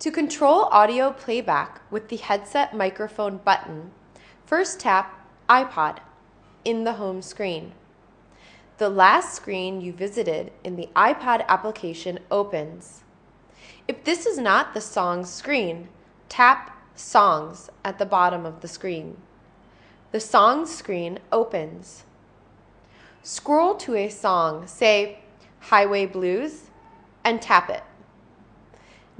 To control audio playback with the headset microphone button, first tap iPod in the home screen. The last screen you visited in the iPod application opens. If this is not the Songs screen, tap Songs at the bottom of the screen. The Songs screen opens. Scroll to a song, say Highway Blues, and tap it.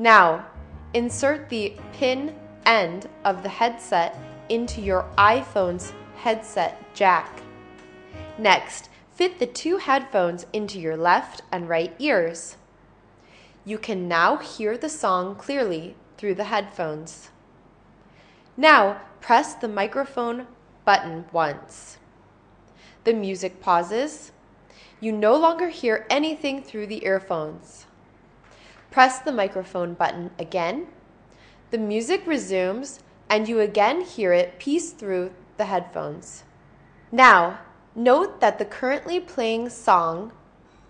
Now, insert the pin end of the headset into your iPhone's headset jack. Next, fit the two headphones into your left and right ears. You can now hear the song clearly through the headphones. Now, press the microphone button once. The music pauses. You no longer hear anything through the earphones. Press the microphone button again. The music resumes and you again hear it piece through the headphones. Now, note that the currently playing song,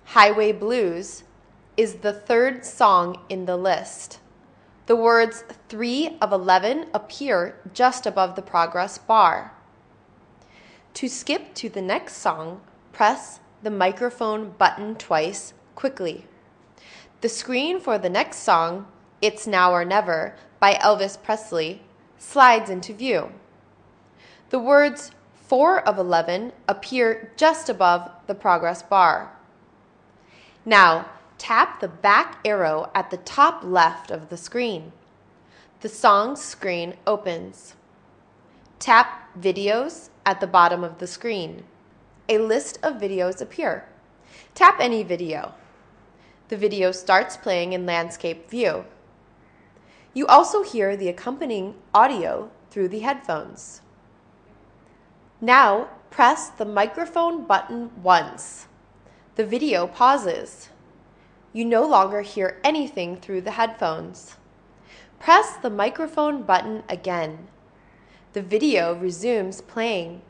Highway Blues, is the third song in the list. The words 3 of 11 appear just above the progress bar. To skip to the next song, press the microphone button twice quickly. The screen for the next song, It's Now or Never by Elvis Presley, slides into view. The words 4 of 11 appear just above the progress bar. Now, tap the back arrow at the top left of the screen. The song screen opens. Tap Videos at the bottom of the screen. A list of videos appear. Tap any video. The video starts playing in landscape view. You also hear the accompanying audio through the headphones. Now, press the microphone button once. The video pauses. You no longer hear anything through the headphones. Press the microphone button again. The video resumes playing